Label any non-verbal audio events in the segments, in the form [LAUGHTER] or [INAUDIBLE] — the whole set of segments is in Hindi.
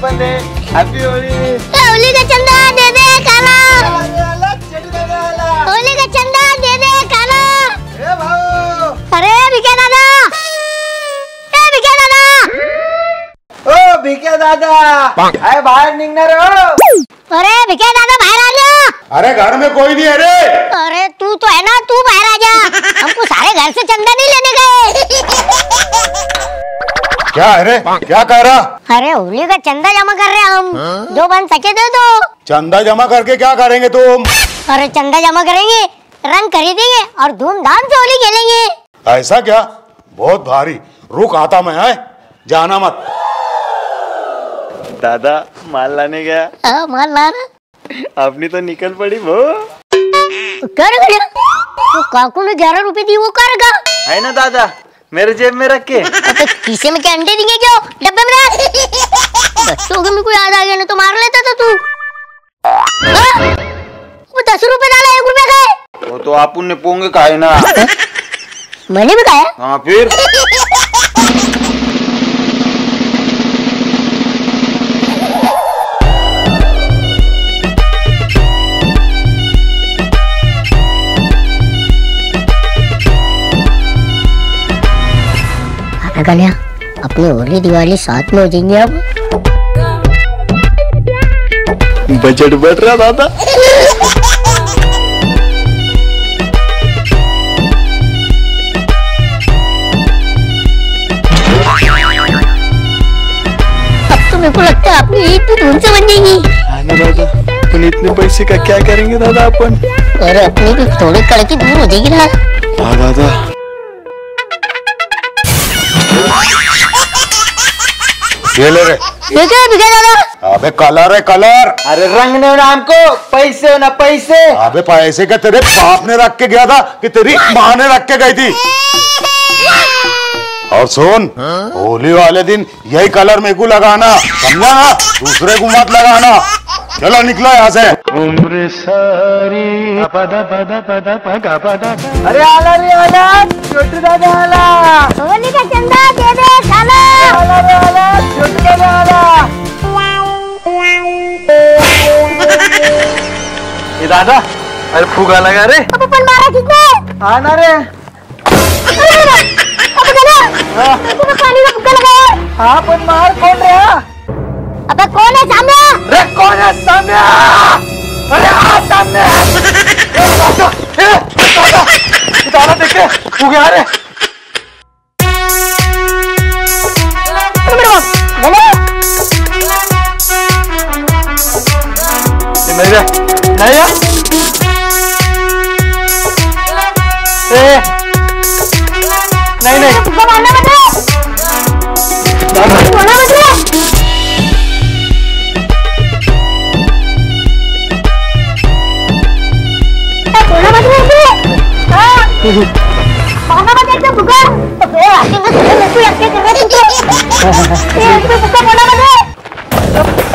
द्या मावशी द्या अरे भाऊ तू पण दे हॅपी होळी होली का चंदा दे दे काला होली का चंदा दे दे काला ए भाऊ। अरे भिके दादा। ए भिके दादा। ओ भिक्या दादा। अरे बाहेर निघणार हो। अरे भिके दादा बाहर आ जा। अरे घर में कोई नहीं है रे। अरे तू तो है ना तू बाहर आ जा। हमको सारे घर से चंदा नहीं लेने गए। क्या अरे क्या कह रहा? अरे होली का चंदा जमा कर रहे हैं हम। जो बन सके दे दो। चंदा जमा करके क्या करेंगे तुम? अरे चंदा जमा करेंगे रंग खरीदेंगे और धूमधाम से होली खेलेंगे। ऐसा क्या? बहुत भारी। रुक आता मैं है जाना मत। दादा माल लाने गया। हाँ, मार लाना अपनी तो निकल पड़ी वो कर गया। तो काकू ने ग्यारह रुपए दी वो कर गा है ना दादा? मेरे जेब में रख के। तो खीसे में क्या अंडे देंगे क्यों डब्बे में रख। बच्चों के मेरे को याद आ गया ना तो मार लेता था तू। हाँ? वो दस रुपए डाला एक रुपए का वो तो आप ने पोंगे खाए ना। मैंने भी खाया। हाँ फिर? [LAUGHS] अबे गलिया अपनी होली दिवाली साथ में हो जाएँगे अब। बजट बढ़ रहा दादा। अब तो मेरे को लगता है अपनी ईद भी धूम से बन जाएगी दादा अपन इतने पैसे का क्या करेंगे दादा अपन? अरे अपनी भी थोड़ी कड़की दूर हो जाएगी ना। हाँ दादा। ये ले रे। ये क्या दादा। अबे कलर है कलर। अरे रंग ने ना हमको पैसे ना पैसे। अबे पैसे का तेरे बाप ने रख के गया था कि तेरी माँ ने रख के गई थी। और सुन होली वाले दिन यही कलर मेरे को लगाना समझा? ना दूसरे को मत लगाना। चलो निकलो यहाँ से। उम्र सारी पदा पदा पदा पगा पदा अरे आला रे आला। छोटू दादा आला होली का चंदा दे दे खाला दादा अरे फुगा लगा रे। अब अपन मारा किसने आना रे। हाँ पण मार कौन रे अबे कौन है सामने? रे कौन है सामने? अरे आ सामने। दादा देखे फुगे आ रे गले। ये है? ए। नहीं नहीं। फुक्का मारना मत रे दादा मत रे ए, मत रे। हाँ। मारना मत एकदम फुक्का अबे आगे मत मेरे को यक्के कर रहा तू तो ए, इसमें मारना मत रे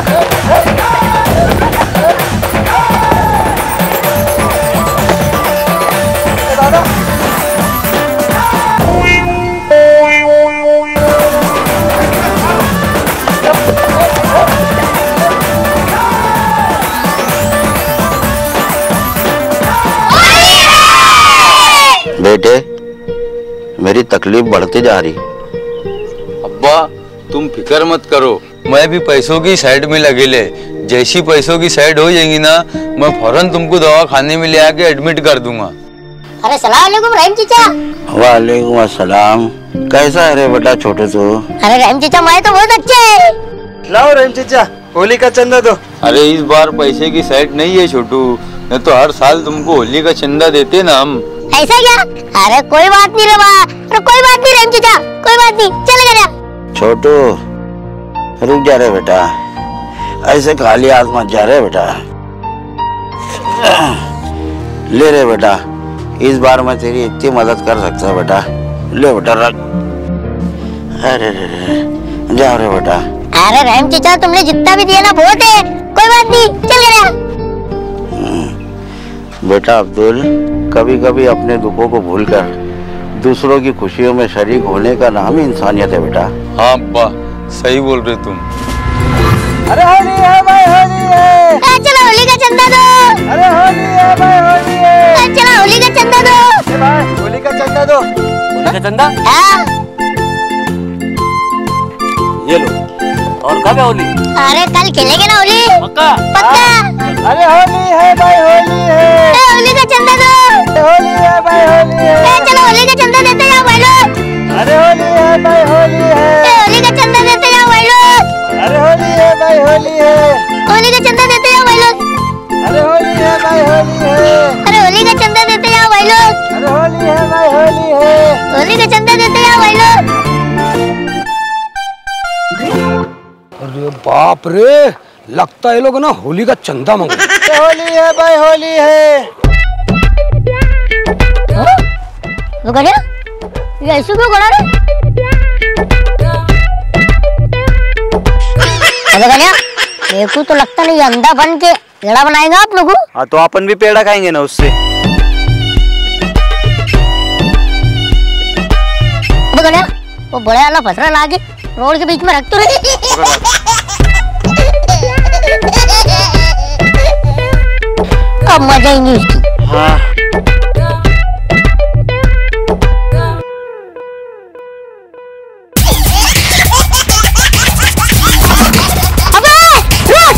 बेटे मेरी तकलीफ़ बढ़ती जा रही। अब्बा तुम फ़िक्र मत करो। मैं भी पैसों की साइड में लगे ले। जैसी पैसों की साइड हो जाएँगी ना मैं फ़ौरन तुमको दवा खाने में ले आके एडमिट कर दूँगा। अरे सलाम वालेकुम रहीम चचा। वालेकुम अस्सलाम। कैसा है रे बेटा छोटे तो? अरे रहीम चचा मैं तो बहुत अच्छे है। लाओ रहीम चचा होली का चंदा दो। अरे इस बार पैसे की साइड नहीं है छोटू। नहीं तो हर साल तुमको होली का चंदा देते ना हम। ऐसा क्या? अरे कोई बात नहीं रे बा अरे कोई बात नहीं रहीम चचा कोई बात नहीं। चल गया छोटू रुक जा रे बेटा। ऐसे खाली हाथ मत जा रे बेटा। ले रे बेटा। इस बार मैं तेरी इतनी मदद कर सकता बेटा। ले बेटा रख। अरे रे रे। जाओ रे बेटा। अरे रहीम चचा तुमने जितना भी दिया ना बहुत है। कोई बात नहीं। चल गया बेटा अब्दुल कभी कभी अपने दुखों को भूलकर दूसरों की खुशियों में शरीक होने का नाम ही इंसानियत है बेटा। हाँ अब्बा सही बोल रहे तुम। अरे होली है भाई होली है। चलो होली का चंदा दो। अरे होली है भाई होली है। चलो होली का चंदा दो। भाई होली का चंदा दो। होली का चंदा हाँ, और कब है होली? अरे कल खेलेंगे ना होली। पक्का? पक्का। अरे होली है भाई होली है। होली का चंदा दो। होली है भाई होली है। चलो होली का चंदा देते हैं भाई लोग अरे होली है भाई होली है। बाप रे लगता है लोग ना होली का चंदा मांगो अरे होली है भाई होली है। ऐसे क्यों करा रे अबे गया मेरे तो लगता नहीं ये अंधा बन के पेड़ा बनाएगा आप लोगों? हाँ तो अपन भी पेड़ा खाएँगे ना उससे। अबे वो बड़े वाला फसरा ला के रोड के बीच में रख तो रही। अब मज़ा ही। नहीं उसकी हाँ अबे रुक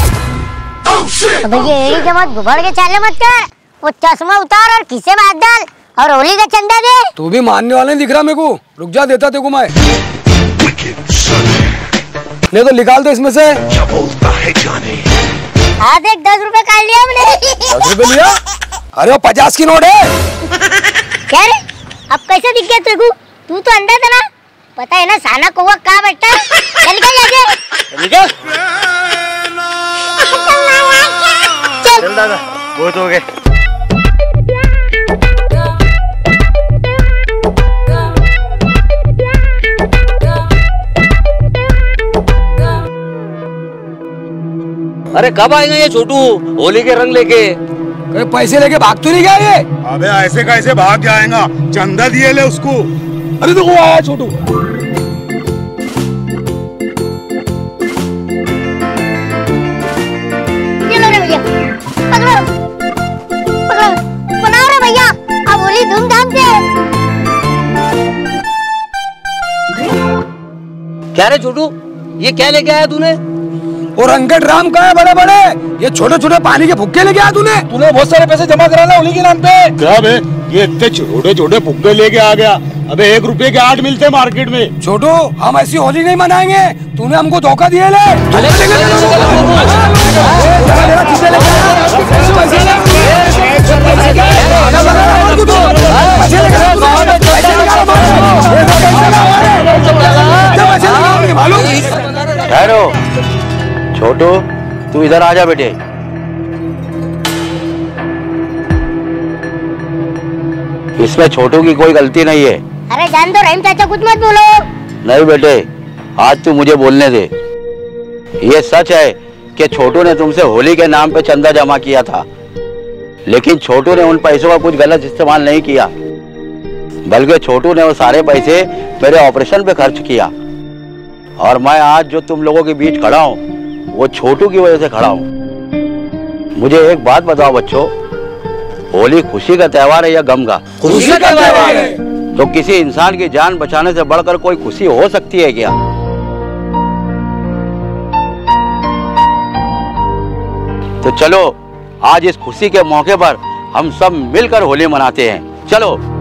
अबे ये एड़ी के मत घुबड़ के चाले मत कर। वो चश्मा उतार और खीसे में हाथ डाल? और होली का चंदा दे। तू भी मानने वाले नहीं दिख रहा मेरे को। रुक जा देता तेको मैं। ले तो निकाल दो इसमें से। हाथ एक दस रुपए काट लिया हमने। दस रुपए लिया? अरे वो पचास की नोट है। क्या रे? अब कैसे दिख गया तेरे को? तू तो अंधा था ना? पता है ना साना कौवा कहाँ बैठा चल के जाके? चल चल। चल दादा बहुत हो गए। अरे कब आएगा ये छोटू? होली के रंग लेके। पैसे लेके भाग तो नहीं गया ये? अबे ऐसे कैसे भाग जाएगा चंदा दिए ले उसको। अरे तो वो आया छोटू। भैया। पकड़ो। पकड़ो। बनाओ रे भैया? अब होली धूमधाम से क्या रे छोटू? ये क्या लेके आया तूने? और अंकट राम का है बड़े बड़े ये छोटे छोटे पानी के भुक्के लेके आया तूने तूने बहुत सारे पैसे जमा कराना उन्हीं के नाम पे क्या बे ये इतने छोटे छोटे भुक्के लेके आ गया अबे एक रुपए के आठ मिलते मार्केट में छोटू हम ऐसी होली नहीं मनाएँगे तूने हमको धोखा दिया ले तू इधर आ जा बेटे। इसमें छोटू की कोई गलती नहीं है। अरे जान दो रहीम चाचा कुछ मत बोलो। नहीं बेटे आज तू मुझे बोलने दे। ये सच है कि छोटू ने तुमसे होली के नाम पे चंदा जमा किया था। लेकिन छोटू ने उन पैसों का कुछ गलत इस्तेमाल नहीं किया। बल्कि छोटू ने वो सारे पैसे मेरे ऑपरेशन पे खर्च किया। और मैं आज जो तुम लोगों के बीच खड़ा हूँ वो छोटू की वजह से खड़ा हूँ। मुझे एक बात बताओ बच्चों होली खुशी का त्योहार है या गम का? खुशी का त्योहार है। तो किसी इंसान की जान बचाने से बढ़कर कोई खुशी हो सकती है क्या? तो चलो आज इस खुशी के मौके पर हम सब मिलकर होली मनाते हैं। चलो।